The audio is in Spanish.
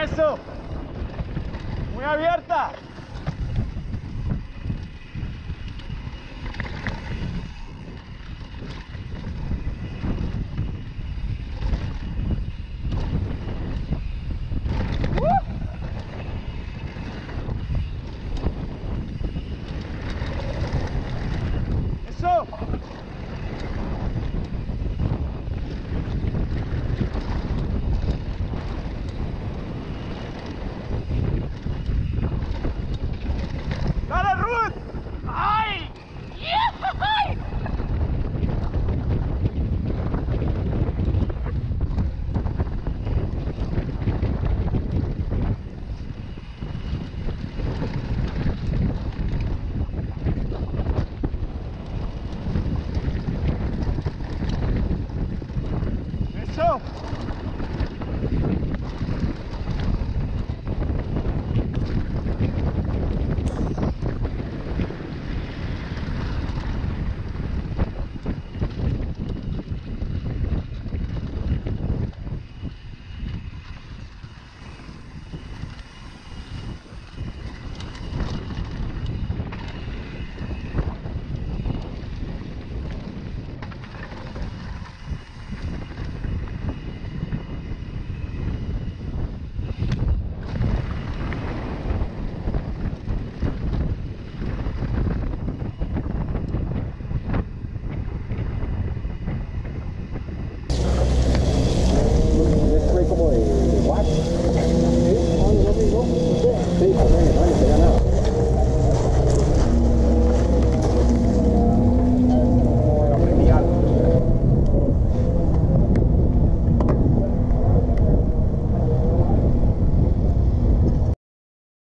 Eso. Muy abierta. So